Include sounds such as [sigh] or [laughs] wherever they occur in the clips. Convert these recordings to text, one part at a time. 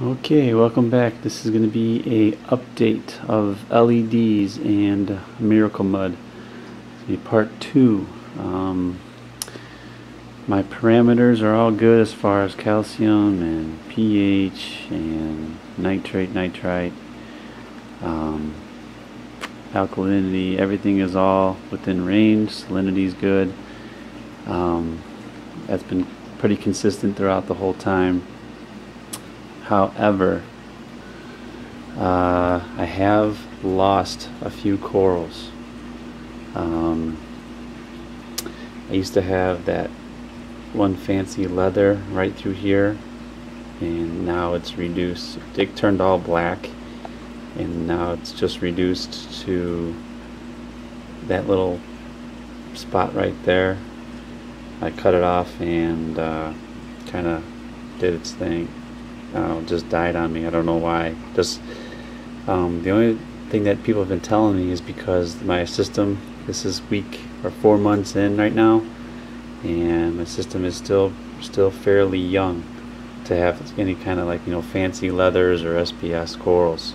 Okay, welcome back. This is going to be a update of LEDs and Miracle Mud. It's be part two. Um, my parameters are all good as far as calcium and pH and nitrate, nitrite, um, alkalinity. Everything is all within range. Salinity is good. Um, that's been pretty consistent throughout the whole time. However, uh, I have lost a few corals. Um, I used to have that one fancy leather right through here and now it's reduced. It turned all black and now it's just reduced to that little spot right there. I cut it off and uh, kind of did its thing uh, just died on me. I don't know why. Just um, the only thing that people have been telling me is because my system. This is week or four months in right now, and my system is still still fairly young to have any kind of like you know fancy leathers or SPS corals.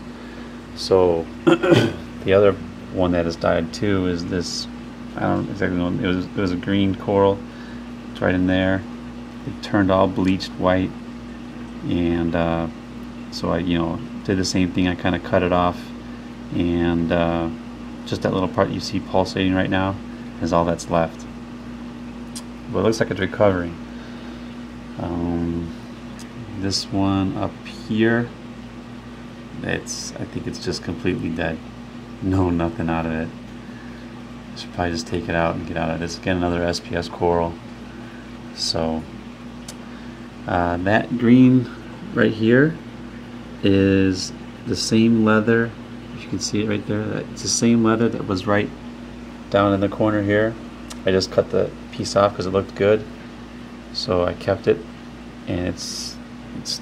So [coughs] the other one that has died too is this. I don't exactly know. It was it was a green coral. It's right in there. It turned all bleached white and uh, so I you know did the same thing. I kind of cut it off. And uh, just that little part you see pulsating right now is all that's left. But it looks like it's recovering. Um, this one up here it's I think it's just completely dead. No nothing out of it. I should probably just take it out and get out of it. this. Again another SPS coral. So uh, that green right here is the same leather. If you can see it right there, it's the same leather that was right down in the corner here. I just cut the piece off because it looked good, so I kept it, and it's it's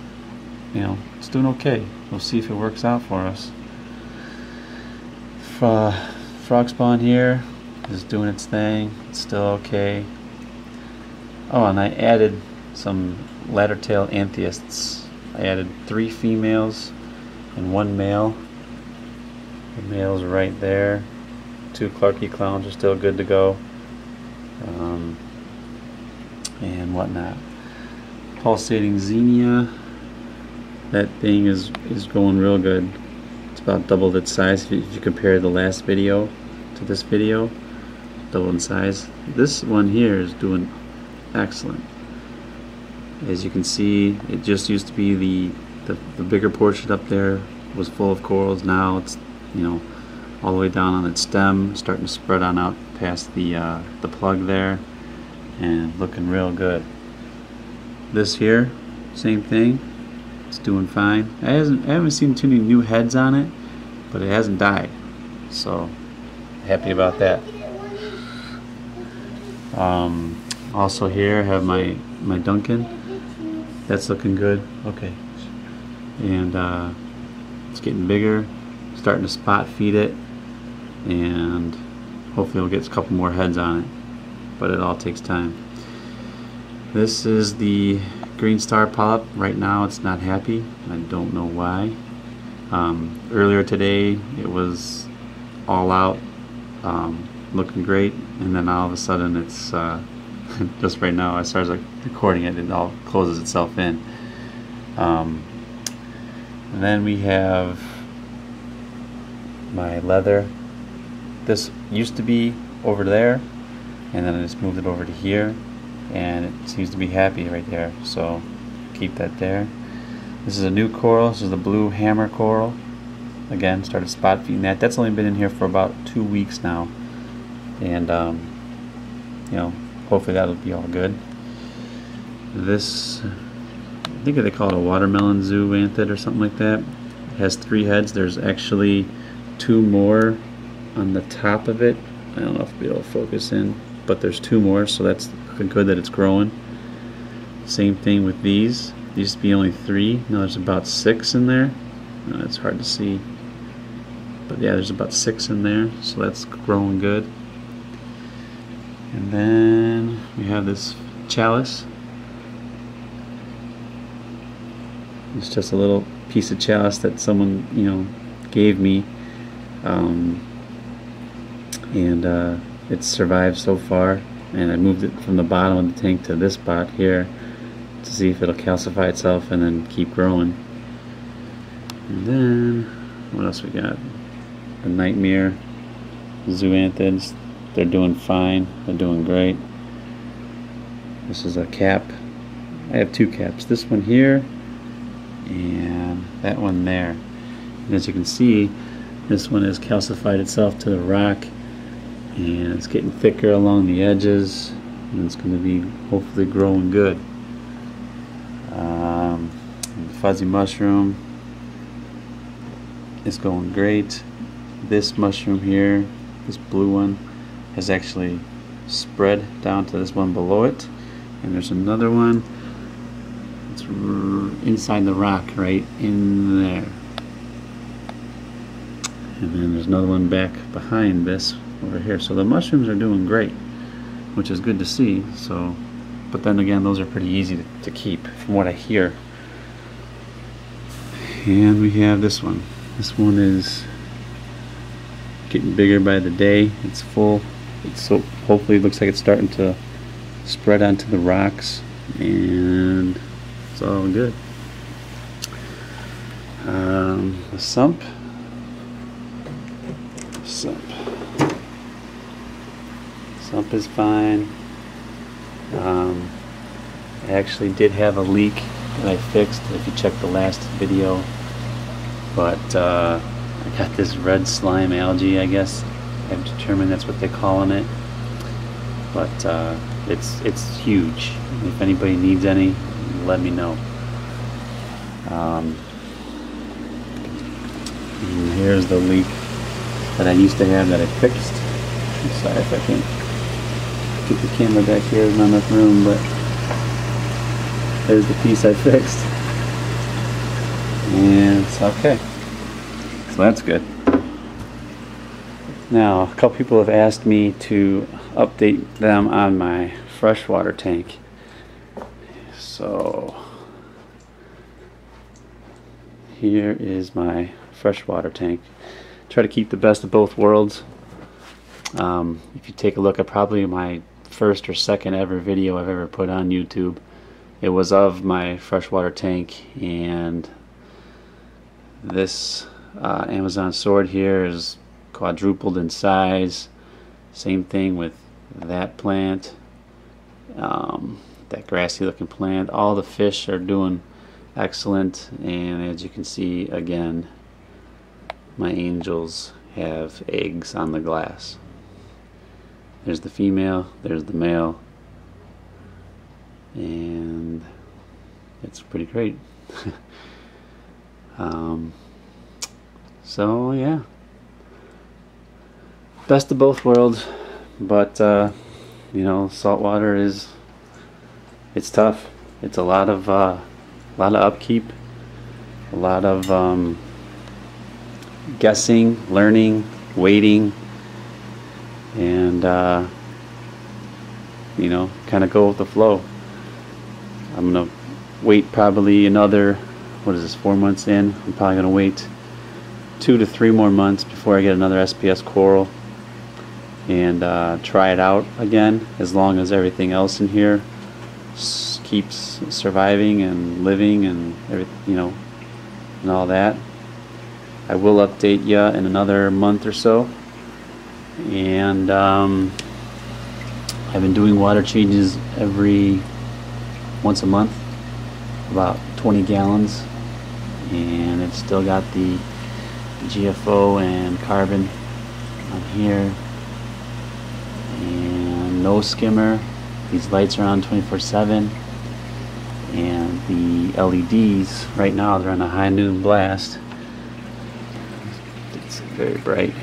you know it's doing okay. We'll see if it works out for us. frog spawn here is doing its thing. It's still okay. Oh, and I added some ladder tail anthias. I added three females and one male. The male's right there. Two Clarkii clowns are still good to go. Um, and whatnot. Pulsating Xenia. That thing is, is going real good. It's about doubled its size if you compare the last video to this video. Double in size. This one here is doing excellent as you can see it just used to be the, the, the bigger portion up there was full of corals. Now it's you know all the way down on its stem starting to spread on out past the uh, the plug there and looking real good. This here same thing. It's doing fine. I, hasn't, I haven't seen too many new heads on it but it hasn't died. So happy about that. Um, also here I have my my Duncan that's looking good. Okay. And uh, it's getting bigger. Starting to spot feed it. And hopefully we'll get a couple more heads on it. But it all takes time. This is the green star polyp. Right now it's not happy. I don't know why. Um, earlier today it was all out, um, looking great, and then all of a sudden it's uh, [laughs] just right now as far as like recording it it all closes itself in. Um, then we have my leather. This used to be over there and then I just moved it over to here and it seems to be happy right there so keep that there. This is a new coral. This is the blue hammer coral. Again started spot feeding that. That's only been in here for about two weeks now. And um, you know hopefully that'll be all good. This, I think they call it a watermelon zoanthid or something like that. It has three heads. There's actually two more on the top of it. I don't know if it'll focus in, but there's two more, so that's good that it's growing. Same thing with these. There used to be only three. Now there's about six in there. Uh, it's hard to see. But yeah, there's about six in there, so that's growing good. And then we have this chalice. It's just a little piece of chalice that someone, you know, gave me. Um, and uh, it's survived so far. And I moved it from the bottom of the tank to this spot here to see if it'll calcify itself and then keep growing. And then, what else we got? The nightmare zoanthids. They're doing fine. They're doing great. This is a cap. I have two caps. This one here and that one there. And as you can see, this one has calcified itself to the rock and it's getting thicker along the edges and it's going to be hopefully growing good. Um, fuzzy mushroom is going great. This mushroom here, this blue one, has actually spread down to this one below it. And there's another one it's inside the rock right in there. And then there's another one back behind this over here. So the mushrooms are doing great, which is good to see. So, But then again, those are pretty easy to, to keep from what I hear. And we have this one. This one is getting bigger by the day. It's full. So hopefully it looks like it's starting to spread onto the rocks and it's all good. Um, the sump. Sump. Sump is fine. Um, I actually did have a leak that I fixed if you check the last video. But uh, I got this red slime algae, I guess. I've determined that's what they're calling it. But uh, it's it's huge. If anybody needs any, let me know. Um, here's the leak that I used to have that I fixed. I'm sorry if I can't get the camera back here. There's not enough room, but there's the piece I fixed. And it's okay. So that's good. Now, a couple people have asked me to update them on my freshwater tank. So, here is my freshwater tank. Try to keep the best of both worlds. Um, if you take a look at probably my first or second ever video I've ever put on YouTube, it was of my freshwater tank and this uh, Amazon sword here is quadrupled in size. Same thing with that plant, um, that grassy looking plant. All the fish are doing excellent and as you can see again my angels have eggs on the glass. There's the female, there's the male and it's pretty great. [laughs] um, so yeah, best of both worlds, but uh, you know, saltwater is it's tough. It's a lot of uh, a lot of upkeep, a lot of um, guessing, learning, waiting, and uh, you know, kind of go with the flow. I'm gonna wait probably another what is this four months in I'm probably gonna wait two to three more months before I get another SPS coral and uh, try it out again as long as everything else in here keeps surviving and living and everything you know and all that. I will update you in another month or so. And um, I've been doing water changes every once a month about 20 gallons. And it's still got the GFO and carbon on here no skimmer. These lights are on 24-7 and the LEDs right now they're on a high noon blast. It's very bright.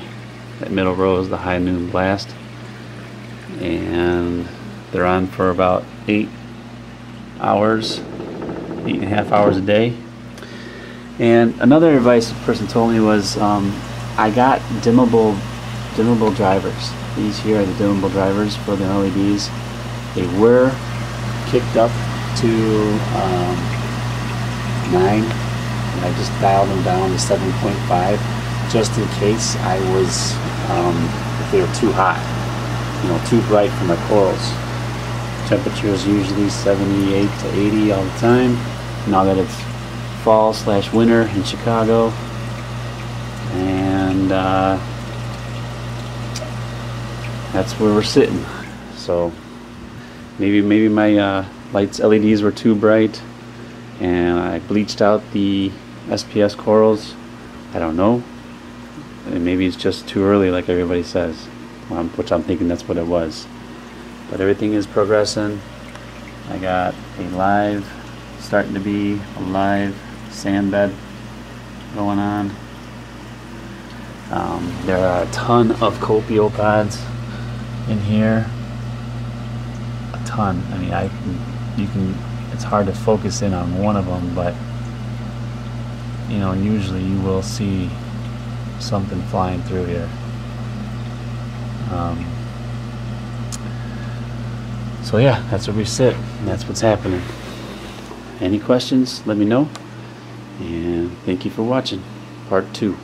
That middle row is the high noon blast. And they're on for about eight hours eight and a half hours a day. And another advice the person told me was um, I got dimmable dimmable drivers these here are the dimmable drivers for the LEDs they were kicked up to um, nine, and I just dialed them down to 7.5, just in case I was, um, if they were too hot, you know, too bright for my corals. Temperature is usually 78 to 80 all the time. Now that it's fall slash winter in Chicago, and uh, that's where we're sitting. So maybe maybe my uh, lights LEDs were too bright, and I bleached out the SPS corals. I don't know. And maybe it's just too early, like everybody says, um, which I'm thinking that's what it was. But everything is progressing. I got a live, starting to be a live sand bed going on. Um, there are a ton of copepods in here. A ton. I mean, I can, you can. It's hard to focus in on one of them, but you know, usually you will see something flying through here. Um, so yeah, that's where we sit. That's what's happening. Any questions? Let me know. And thank you for watching. Part two.